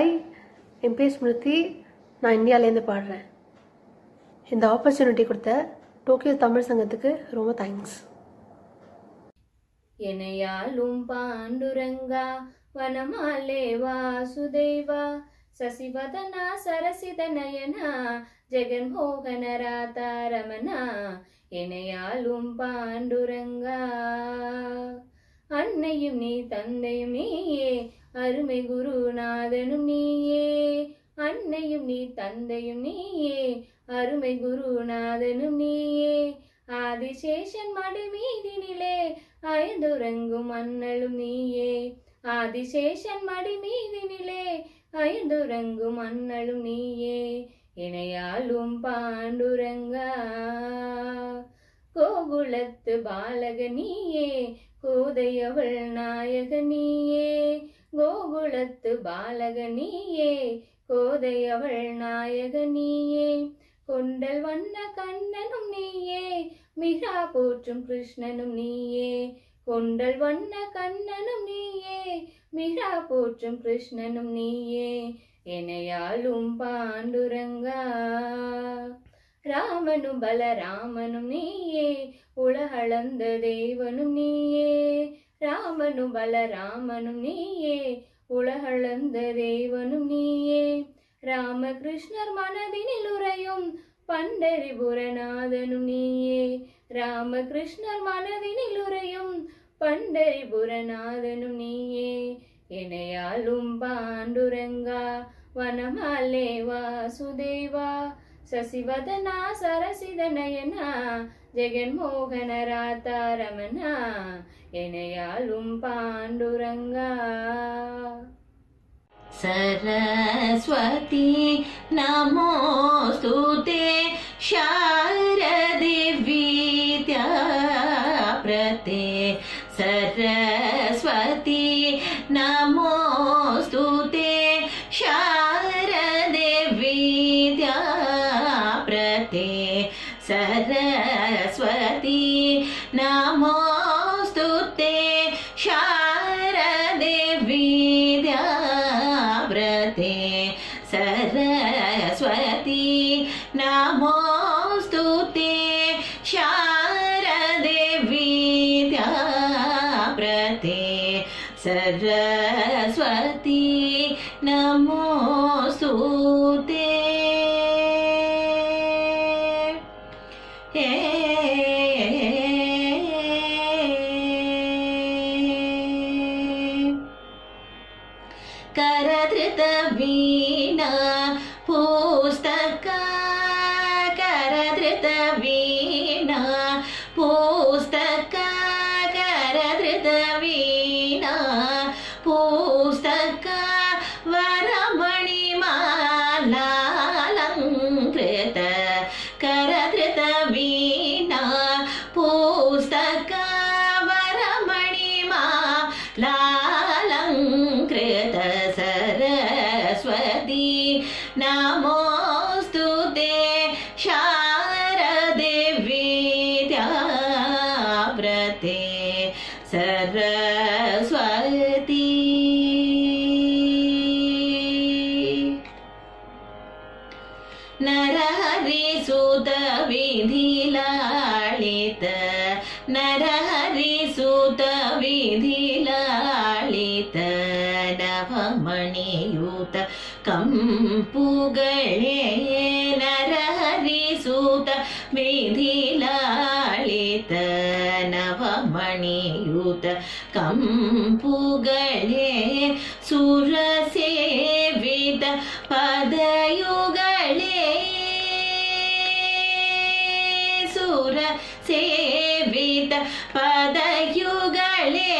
Hi என் பேர் ஸ்மிருதி. நான் இந்தியாவிலேருந்து பாடுறேன். இந்த ஆப்பர்ச்சுனிட்டி கொடுத்த டோக்கியோ தமிழ் சங்கத்துக்கு ரொம்ப தேங்க்ஸ் எனையாலும் பாண்டுரங்கா வனமாலே வாசுதேவா சசிவதனா சரசித நயனா ஜெகன்மோகன ராதா ரமணா எனையாலும் பாண்டுரங்கா. அன்னையும் நீ தந்தையும் நீயே. அருமை குருநாதனும் நீயே. அன்னையும் நீ தந்தையும் நீயே. அருமை குருநாதனும் நீயே. ஆதிசேஷன் மடி மீதினிலே அயர்ந்துறங்கும் அண்ணலும் நீயே. ஆதிசேஷன் மடி மீதினிலே அயர்ந்துறங்கும் அண்ணலும் நீயே. இணையாலும் பாண்டுரங்கா கோகுலத்து பாலக நீயே கோதையவள் நாயக நீயே கோகுலத்து பாலக நீயே கோதையவள் நாயக நீயே கொண்டல் வண்ண கண்ணனும் நீயே மிகா போற்றும் கிருஷ்ணனும் நீயே. கொண்டல் வண்ண கண்ணனும் நீயே மிகா போற்றும் கிருஷ்ணனும் நீயே. எனையாலும் பாண்டுரங்கா. ராமனும் பலராமனும் நீயே உலகளந்த தேவனும் நீயே. ராமனும் பலராமனும் நீயே உலகளந்த தேவனும் நீயே. ராமகிருஷ்ணர் மனதினில் உரையும் பண்டரிபுரநாதனும் நீயே. ராமகிருஷ்ணர் மனதினில் உரையும் பண்டரிபுரநாதனும் நீயே. இணையாலும் பாண்டுரங்கா வனமாலே வாசுதேவா ಶಶಿವದನ ಸರಸಿದನಯನ ಜಗನ್ಮೋಹನರಾತ ರಮಣ ಎನೆಯಾಲುಂ ಪಾಂಡುರಂಗ ಸರಸ್ವತಿ ನಮೋಸ್ತುತೆ ಶಾರ सरस्वती नमोऽस्तु ते शारदे विद्या व्रते सरस्वती नमोऽस्तु ते शारदे विद्या व्रते வீணா सरस्वती। नर हरिसुत विधिलाळित नर नवमणियुत कम्पुगळे नरहरिसुत विधिलालित ुत कम्पुले सुर सेवित पदयुगले सुर पदयुगले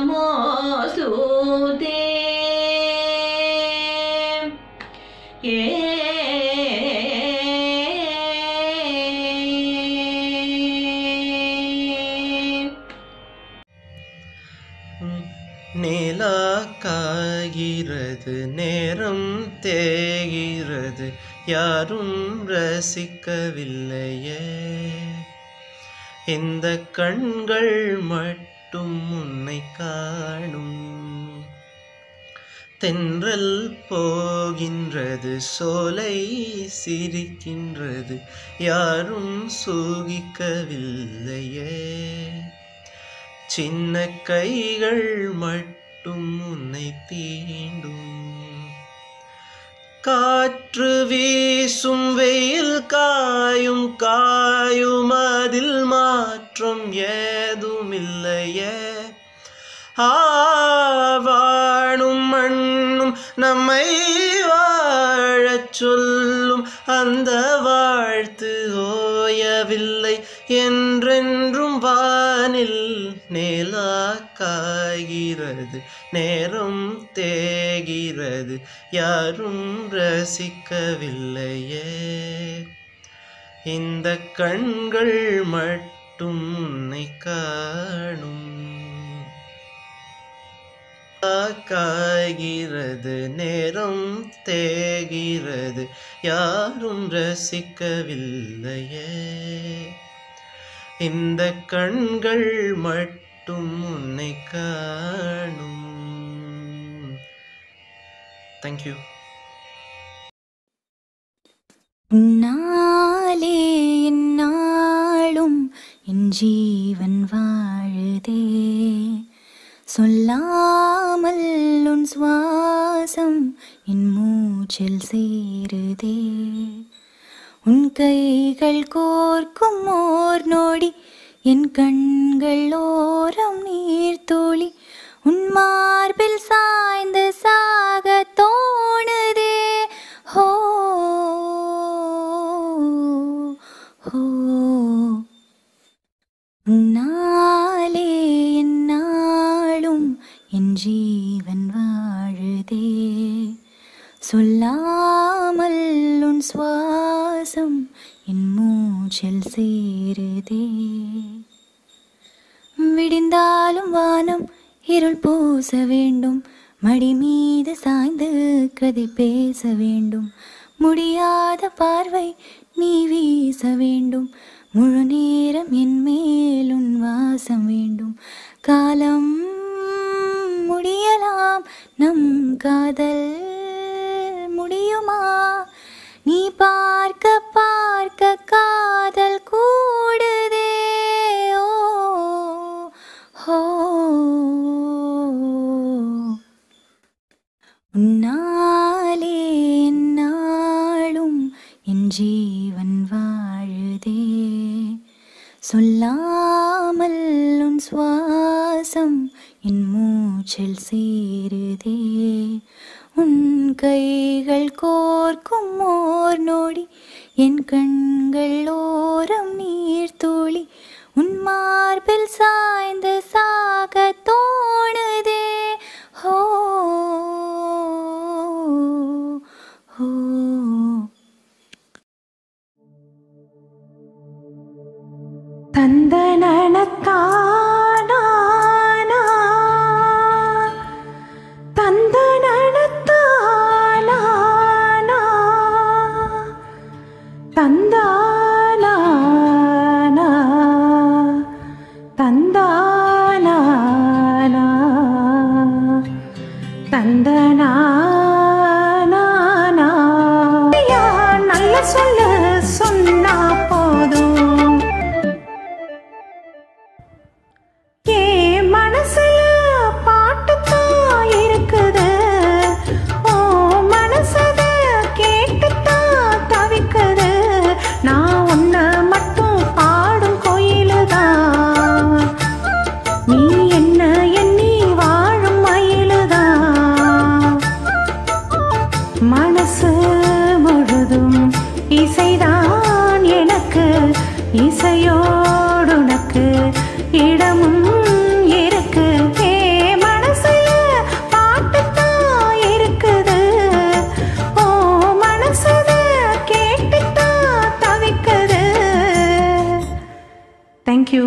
नमोऽसु ते நேரம் தேகிறது யாரும் ரசிக்கவில்லையே இந்த கண்கள் மட்டும் உன்னை காணும். தென்றல் போகின்றது சோலை சிரிக்கின்றது யாரும் சூகிக்கவில்லையே. சின்ன கைகள் மட்டும் உன்னை தீண்டும். காற்று வீசும் வெயில் காயும் காயும் அதில் மாற்றம் ஏதுமில்லையே. ஆவானும் மண்ணும் நம்மை வாழச் சொல்லும் அந்த வாழ்த்து ஓயவில்லை என்றென்றும் வானில் நிலா நேரம் தே தேகிறது யாரும் ரசிக்கவில்லையே. இந்த கண்கள் மட்டும் உன்னை காணும். காய்கிறது நேரம் தேகிறது யாரும் ரசிக்கவில்லையே. இந்த கண்கள் மட்டும் உன்னை காணும். தேங்க்யூ உன்னாலே என்னாலும் என் ஜீவன் வாழுதே. சொல்லாமல் உன் சுவாசம் என் மூச்சில் சேருதே. உன் கைகள் கோர்க்கும் ஓர் நோடி என் கண்கள் ஓரம் நீர் தோழி உன் மார்பில் சாய்ந்து சாக தோணுதே. ஹோ ஹோ. உன்னாலே என்னாலும் என் ஜீவன் வாழுதே. சொல்லாமல் உன் சுவாசம் என் மூச்சில் சேருதே. விடிந்தாலும் வானம் இருள் பூச வேண்டும். மடி மீது சாய்ந்து கதை பேச வேண்டும். முடியாத பார்வை நீ வீச வேண்டும். முழு நேரம் என் மேலும் வாசம் வேண்டும். காலம் முடியலாம் நம் காதல் முடியுமா? நீ பார்க்க பார்க்க காதல் சொல்லாமல் உன் சுவாசம் என் மூச்சில் சேருதே. உன் கைகள் கோர்க்கும் ஓர் நோடி என் கண்கள் ஓரம் நீர் தோழி உன் மார்பில் சாய்ந்து சாக தோணுதே. നന്ദാ இசையோடுனக்கு இடமும் இருக்கு. ஏ இருக்குது ஓ மனசுல கேட்டுத்தான் தவிக்குது. தேங்க்யூ